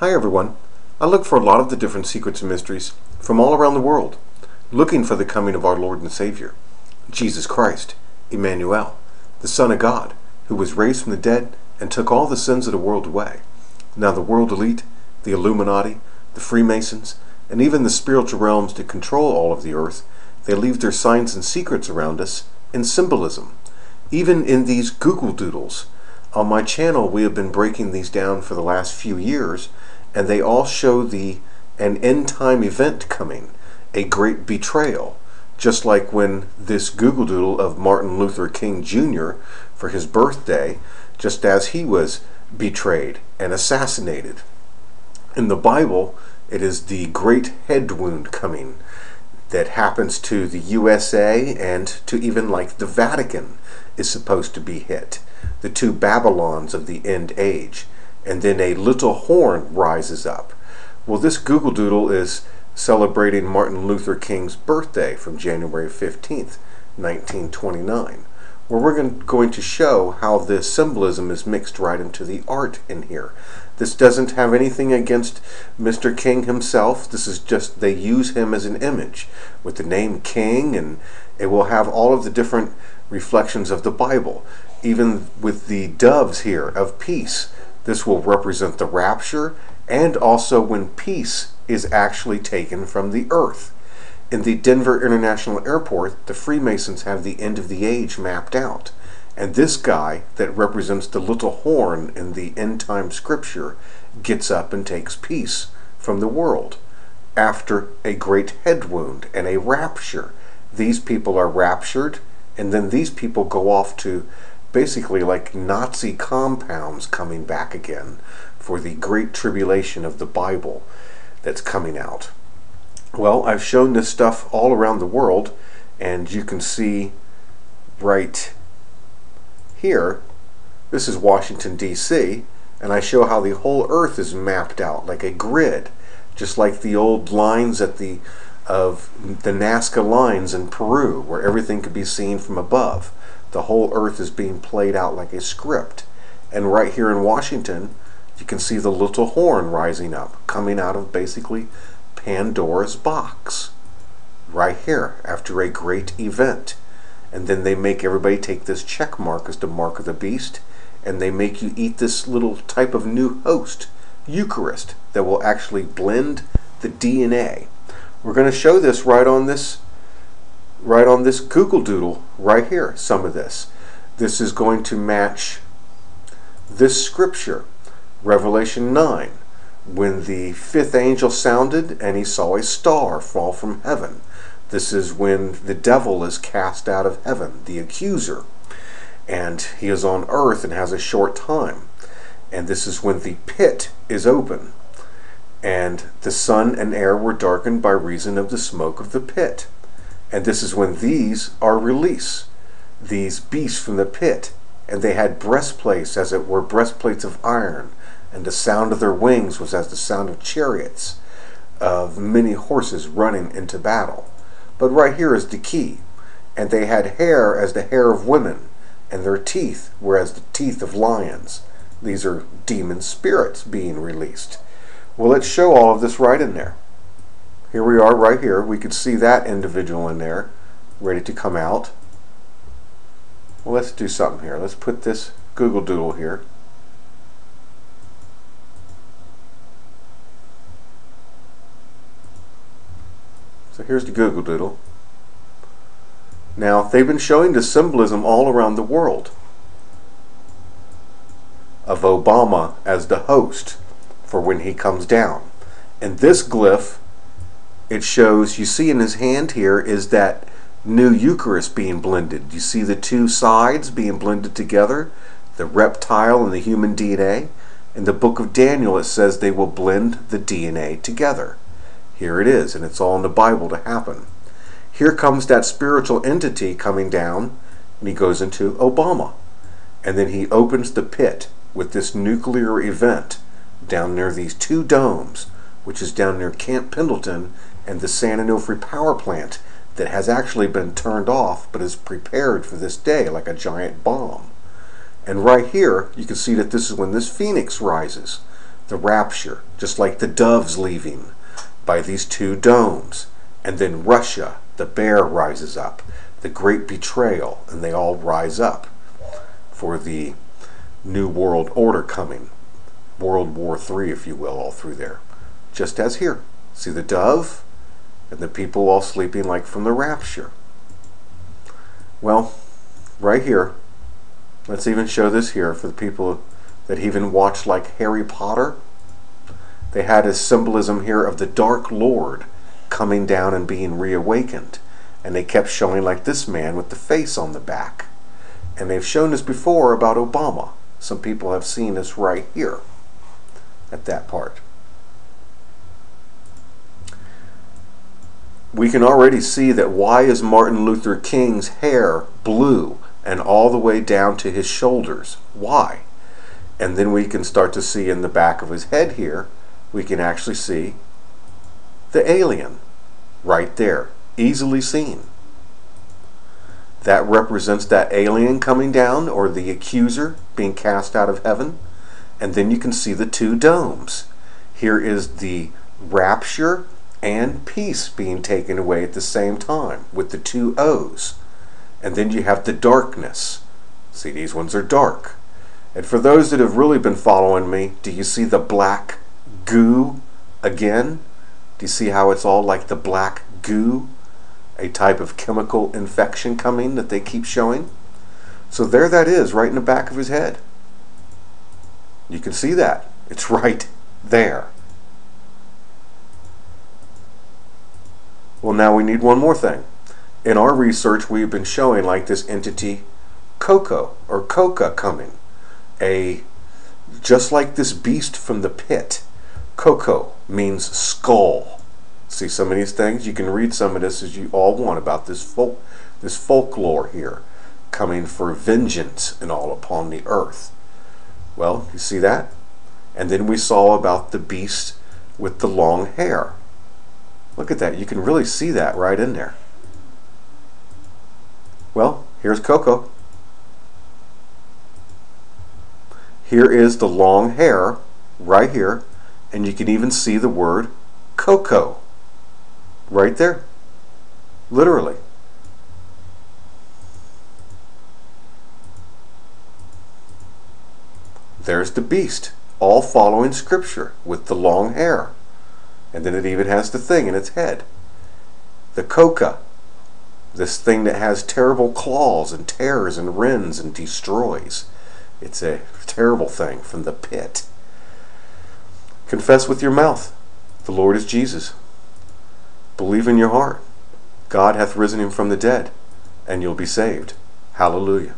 Hi everyone. I look for a lot of the different secrets and mysteries from all around the world, looking for the coming of our Lord and Savior, Jesus Christ, Emmanuel, the Son of God, who was raised from the dead and took all the sins of the world away. Now the world elite, the Illuminati, the Freemasons, and even the spiritual realms that control all of the earth, they leave their signs and secrets around us in symbolism, even in these Google Doodles. On my channel, we have been breaking these down for the last few years, and they all show the an end time event coming, a great betrayal. Just like when this Google Doodle of Martin Luther King Jr. for his birthday, just as he was betrayed and assassinated. In the Bible, it is the great head wound coming that happens to the USA and to even like the Vatican is supposed to be hit. The two Babylons of the end age and then a little horn rises up. Well, this Google Doodle is celebrating Martin Luther King's birthday from January 15th, 1929, where we're going to show how this symbolism is mixed right into the art in here. This doesn't have anything against Mr. King himself. This is just they use him as an image with the name King, and it will have all of the different reflections of the Bible, even with the doves here of peace this will represent the rapture and also when peace is actually taken from the earth. In the Denver International Airport, the Freemasons have the end of the age mapped out. And this guy that represents the little horn in the end time scripture gets up and takes peace from the world after a great head wound and a rapture. These people are raptured, and then these people go off to basically like Nazi compounds coming back again for the great tribulation of the Bible that's coming out. Well, I've shown this stuff all around the world, and you can see right here, this is Washington, D.C., and I show how the whole earth is mapped out like a grid, just like the old lines at the of the Nazca lines in Peru, where everything could be seen from above the whole earth is being played out like a script. And right here in Washington, you can see the little horn rising up, coming out of basically Pandora's box. Right here, after a great event. And then they make everybody take this check mark as the mark of the beast, and they make you eat this little type of new host, Eucharist, that will actually blend the DNA. We're going to show this right on this right on this Google Doodle right here, some of this. This is going to match this scripture, Revelation 9, when the fifth angel sounded and he saw a star fall from heaven. This is when the devil is cast out of heaven, the accuser, and he is on earth and has a short time. And this is when the pit is open, and the sun and air were darkened by reason of the smoke of the pit. And this is when these are released, these beasts from the pit. And they had breastplates, as it were breastplates of iron, and the sound of their wings was as the sound of chariots, of many horses running into battle. But right here is the key. And they had hair as the hair of women, and their teeth were as the teeth of lions. These are demon spirits being released. Well, let's show all of this right in there. Here we are right here. We could see that individual in there ready to come out. Well, let's do something here. Let's put this Google Doodle here. So here's the Google Doodle. Now, they've been showing the symbolism all around the world of Obama as the host for when he comes down. And this glyph it shows, you see in his hand here, is that new Eucharist being blended. You see the two sides being blended together, the reptile and the human DNA. In the book of Daniel, it says they will blend the DNA together. Here it is, and it's all in the Bible to happen. Here comes that spiritual entity coming down, and he goes into Obama. And then he opens the pit with this nuclear event down near these two domes, which is down near Camp Pendleton and the San Onofre power plant that has actually been turned off but is prepared for this day like a giant bomb. And right here, you can see that this is when this phoenix rises. the rapture, just like the doves leaving by these two domes. And then Russia, the bear rises up, the great betrayal, and they all rise up for the new world order coming. World War III, if you will, all through there. Just as here. See the dove and the people all sleeping like from the rapture. Well, right here, let's even show this here for the people that even watch like Harry Potter. They had a symbolism here of the Dark Lord coming down and being reawakened. And they kept showing like this man with the face on the back. And they've shown this before about Obama. Some people have seen this right here at that part. We can already see that why is Martin Luther King's hair blue and all the way down to his shoulders? Why? And then we can start to see in the back of his head here, we can actually see the alien right there, easily seen. That represents that alien coming down or the accuser being cast out of heaven. And then you can see the two domes. Here is the rapture and peace being taken away at the same time with the two O's. And then you have the darkness. See, these ones are dark. And for those that have really been following me, do you see the black goo again? Do you see how it's all like the black goo? A type of chemical infection coming that they keep showing? So there that is, right in the back of his head. You can see that. It's right there. Well, now we need one more thing. In our research, we've been showing like this entity, Coco or Coca coming. A just like this beast from the pit. Coco means skull. See some of these things? You can read some of this as you all want about this folk this folklore here coming for vengeance and all upon the earth. Well, you see that? And then we saw about the beast with the long hair. Look at that. You can really see that right in there. Well, here's Coco. Here is the long hair right here, and you can even see the word Coco right there. Literally. There's the beast, all following scripture with the long hair. And then it even has the thing in its head. The coca, this thing that has terrible claws and tears and rends and destroys. It's a terrible thing from the pit. Confess with your mouth, the Lord is Jesus. Believe in your heart, God hath risen him from the dead, and you'll be saved. Hallelujah.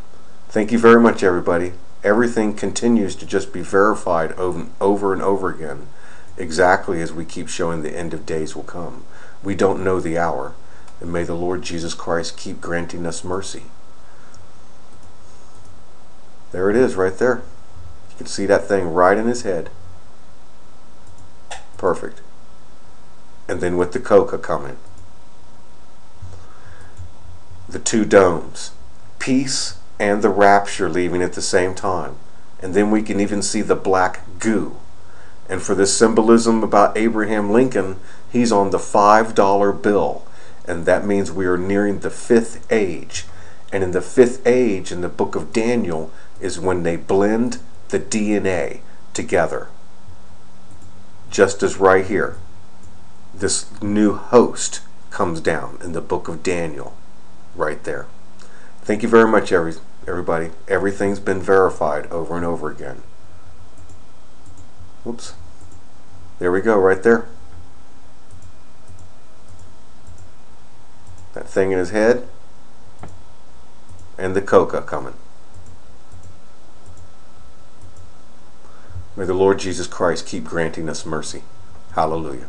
Thank you very much, everybody. Everything continues to just be verified over and over again exactly as we keep showing the end of days will come. We don't know the hour, and may the Lord Jesus Christ keep granting us mercy. There it is, right there. You can see that thing right in his head. Perfect. And then with the coca coming. The two domes. Peace and the rapture leaving at the same time. And then we can even see the black goo and for this symbolism about Abraham Lincoln, he's on the $5 bill. And that means we are nearing the fifth age. And in the fifth age, in the book of Daniel, is when they blend the DNA together. Just as right here, this new host comes down in the book of Daniel, right there. Thank you very much, every, everybody. Everything's been verified over and over again. Whoops. There we go, right there. That thing in his head. And the coca coming. May the Lord Jesus Christ keep granting us mercy. Hallelujah.